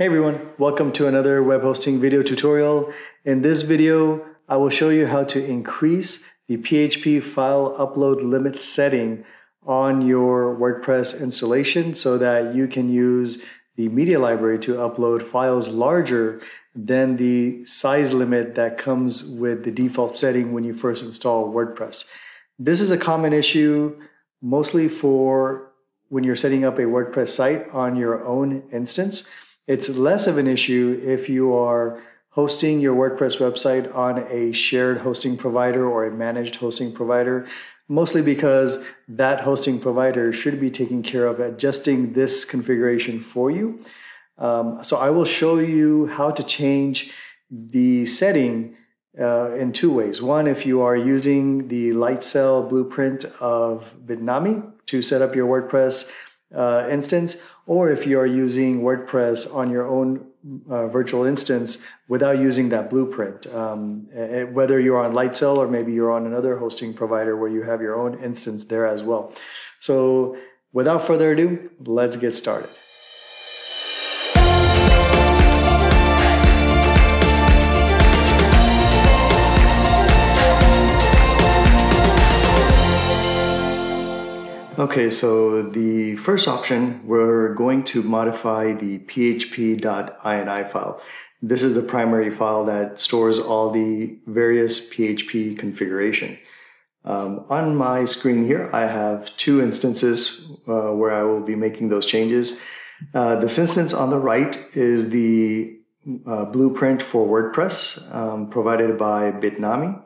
Hey everyone, welcome to another web hosting video tutorial. In this video, I will show you how to increase the PHP file upload limit setting on your WordPress installation so that you can use the media library to upload files larger than the size limit that comes with the default setting when you first install WordPress. This is a common issue mostly for when you're setting up a WordPress site on your own instance. It's less of an issue if you are hosting your WordPress website on a shared hosting provider or a managed hosting provider, mostly because that hosting provider should be taking care of adjusting this configuration for you. Um, so I will show you how to change the setting uh, in two ways. One, if you are using the Lightsail blueprint of Bitnami to set up your WordPress uh, instance, or if you are using WordPress on your own uh, virtual instance without using that blueprint. Um, whether you're on Lightsail or maybe you're on another hosting provider where you have your own instance there as well. So, without further ado, let's get started. Okay, so the first option, we're going to modify the php.ini file. This is the primary file that stores all the various PHP configuration. Um, on my screen here, I have two instances uh, where I will be making those changes. Uh, this instance on the right is the uh, blueprint for WordPress um, provided by Bitnami.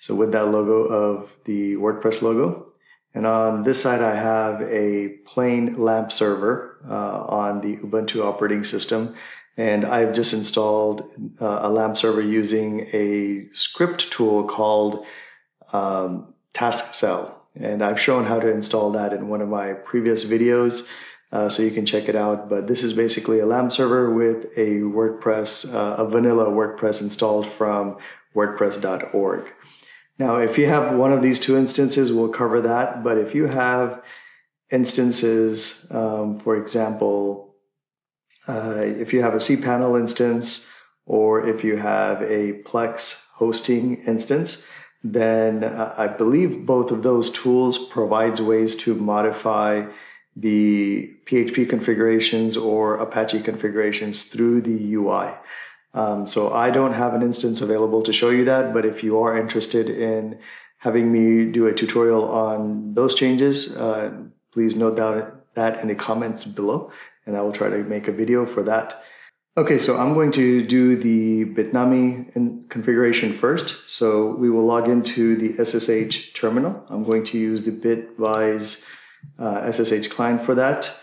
So with that logo of the WordPress logo, and on this side, I have a plain LAMP server uh, on the Ubuntu operating system. And I've just installed uh, a LAMP server using a script tool called um, Tasksel. And I've shown how to install that in one of my previous videos. Uh, so you can check it out. But this is basically a LAMP server with a WordPress, uh, a vanilla WordPress installed from WordPress.org. Now, if you have one of these two instances, we'll cover that. But if you have instances, um, for example, uh, if you have a cPanel instance or if you have a Plesk hosting instance, then uh, I believe both of those tools provides ways to modify the PHP configurations or Apache configurations through the UI. Um, so I don't have an instance available to show you that, but if you are interested in having me do a tutorial on those changes, uh, please note down that in the comments below, and I will try to make a video for that. Okay, so I'm going to do the Bitnami configuration first. So we will log into the SSH terminal. I'm going to use the Bitvise uh, SSH client for that.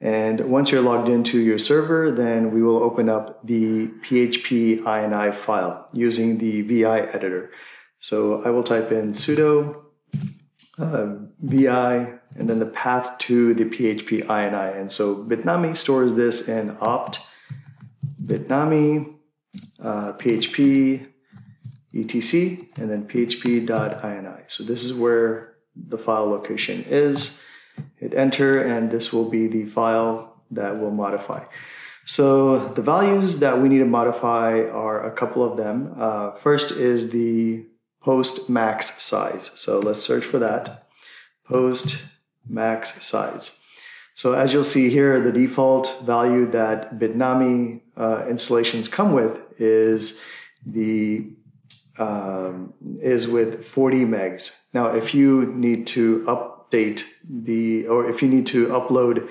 And once you're logged into your server, then we will open up the PHP INI file using the VI editor. So I will type in sudo uh, VI and then the path to the PHP INI. And so Bitnami stores this in opt Bitnami uh, PHP etc and then php.ini. So this is where the file location is hit enter, and this will be the file that we'll modify. So the values that we need to modify are a couple of them. Uh, first is the post max size. So let's search for that. Post max size. So as you'll see here, the default value that Bitnami uh, installations come with is the um, is with 40 megs. Now, if you need to up update the, or if you need to upload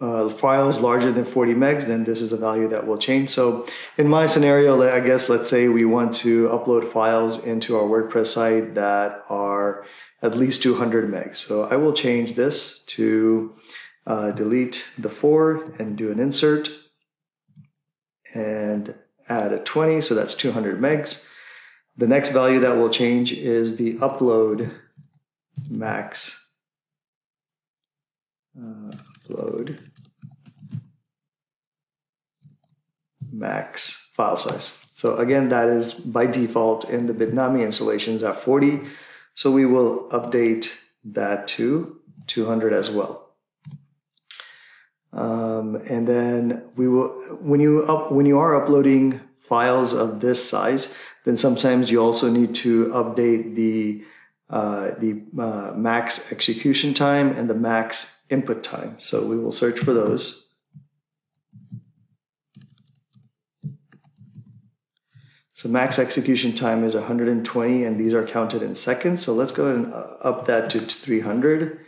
uh, files larger than 40 megs, then this is a value that will change. So in my scenario, I guess let's say we want to upload files into our WordPress site that are at least 200 megs. So I will change this to uh, delete the four and do an insert and add a 20. So that's 200 megs. The next value that will change is the upload max uh, upload max file size. So again, that is by default in the Bitnami installations at 40. So we will update that to 200 as well. Um, and then we will when you up when you are uploading files of this size, then sometimes you also need to update the uh, the uh, max execution time and the max input time. So we will search for those. So max execution time is 120 and these are counted in seconds. So let's go ahead and uh, up that to 300.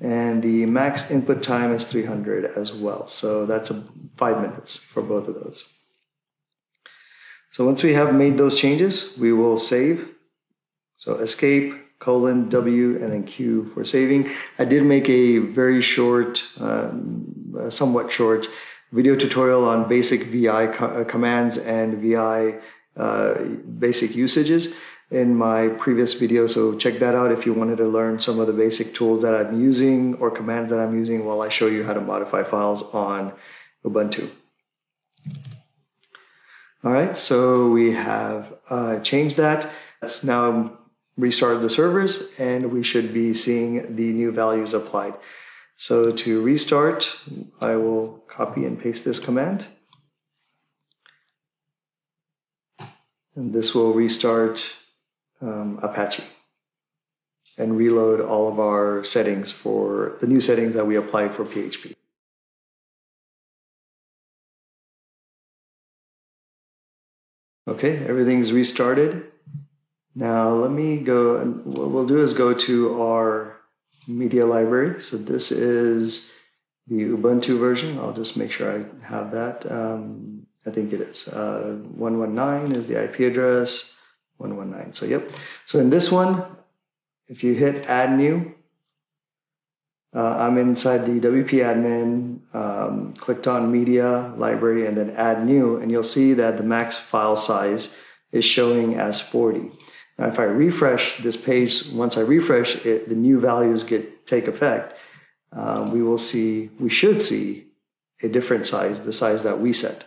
And the max input time is 300 as well. So that's a five minutes for both of those. So once we have made those changes, we will save. So escape, colon, W, and then Q for saving. I did make a very short, um, somewhat short video tutorial on basic VI co uh, commands and VI uh, basic usages in my previous video. So check that out if you wanted to learn some of the basic tools that I'm using or commands that I'm using while I show you how to modify files on Ubuntu. All right, so we have uh, changed that. Let's now restart the servers and we should be seeing the new values applied. So to restart, I will copy and paste this command. And this will restart um, Apache and reload all of our settings for the new settings that we applied for PHP. Okay, everything's restarted. Now let me go, and what we'll do is go to our media library. So this is the Ubuntu version. I'll just make sure I have that. Um, I think it is. Uh, 119 is the IP address, 119. So, yep. So, in this one, if you hit add new, uh, I'm inside the WP admin, um, clicked on media library, and then add new, and you'll see that the max file size is showing as 40. Now, if I refresh this page, once I refresh it, the new values get take effect. Um, we will see, we should see a different size, the size that we set.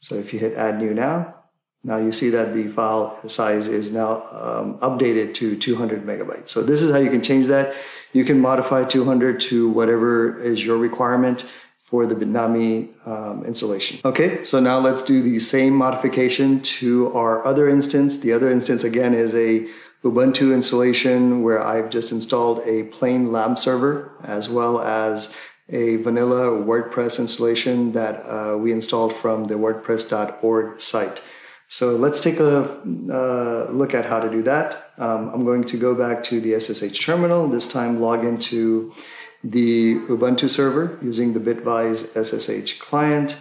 So if you hit add new now, now you see that the file size is now um, updated to 200 megabytes. So this is how you can change that. You can modify 200 to whatever is your requirement for the Bitnami um, installation. Okay, so now let's do the same modification to our other instance. The other instance again is a Ubuntu installation where I've just installed a plain LAMP server as well as a vanilla WordPress installation that uh, we installed from the WordPress.org site. So let's take a uh, look at how to do that. Um, I'm going to go back to the SSH terminal, this time log into the Ubuntu server using the Bitvise SSH client.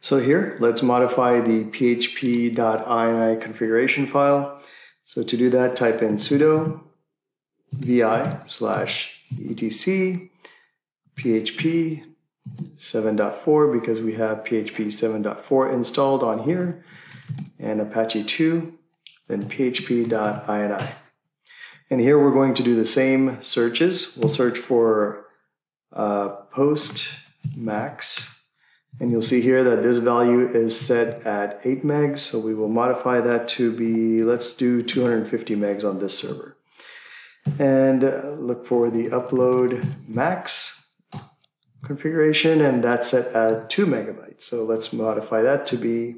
So here, let's modify the php.ini configuration file. So to do that, type in sudo vi slash etc PHP 7.4 because we have PHP 7.4 installed on here and Apache 2, then php.ini. And here we're going to do the same searches. We'll search for uh, post max, and you'll see here that this value is set at 8 megs, so we will modify that to be, let's do 250 megs on this server. And uh, look for the upload max, configuration, and that's set at 2 megabytes. So let's modify that to be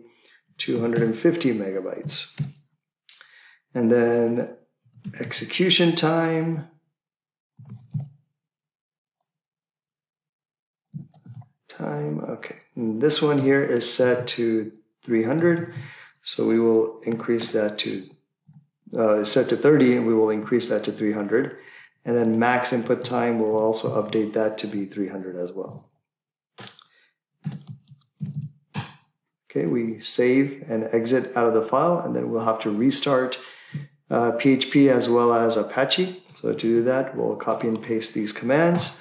250 megabytes. And then execution time. Time, okay. And this one here is set to 300. So we will increase that to, uh, set to 30 and we will increase that to 300. And then max input time, we'll also update that to be 300 as well. Okay, we save and exit out of the file, and then we'll have to restart uh, PHP as well as Apache. So to do that, we'll copy and paste these commands.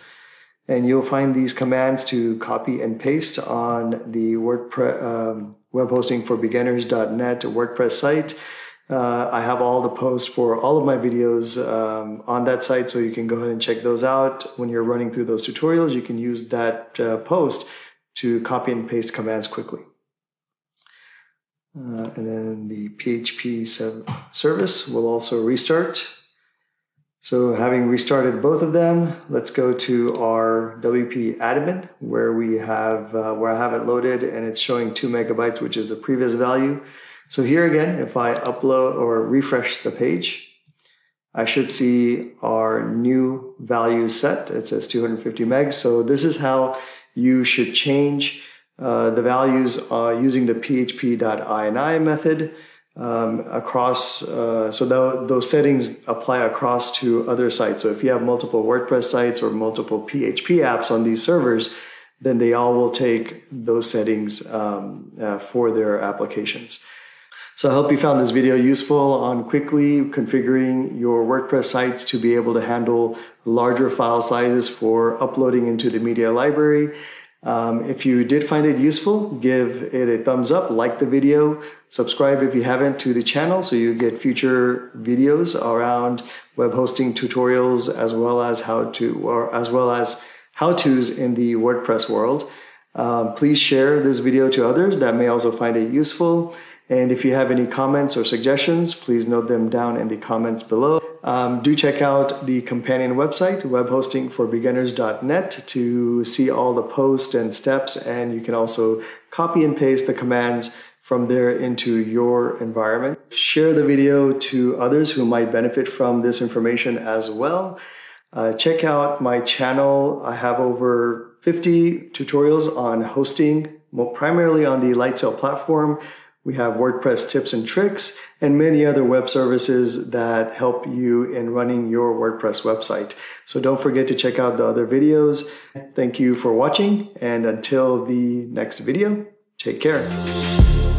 And you'll find these commands to copy and paste on the WordPress um, web hosting for beginners.net WordPress site. Uh, I have all the posts for all of my videos um, on that site, so you can go ahead and check those out. When you're running through those tutorials, you can use that uh, post to copy and paste commands quickly. Uh, and then the PHP service will also restart. So having restarted both of them, let's go to our WP admin where we have uh, where I have it loaded and it's showing two megabytes, which is the previous value. So here again, if I upload or refresh the page, I should see our new value set. It says 250 megs. So this is how you should change uh, the values uh, using the php.ini method um, across. Uh, so th- those settings apply across to other sites. So if you have multiple WordPress sites or multiple PHP apps on these servers, then they all will take those settings um, uh, for their applications. So I hope you found this video useful on quickly configuring your WordPress sites to be able to handle larger file sizes for uploading into the media library. Um, if you did find it useful, give it a thumbs up, like the video, subscribe if you haven't to the channel so you get future videos around web hosting tutorials as well as how to or as well as how to's in the WordPress world. Um, please share this video to others that may also find it useful. And if you have any comments or suggestions, please note them down in the comments below. Um, do check out the companion website, webhostingforbeginners.net, to see all the posts and steps. And you can also copy and paste the commands from there into your environment. Share the video to others who might benefit from this information as well. Uh, check out my channel. I have over 50 tutorials on hosting, primarily on the Lightsail platform. We have WordPress tips and tricks and many other web services that help you in running your WordPress website. So don't forget to check out the other videos. Thank you for watching and until the next video, take care.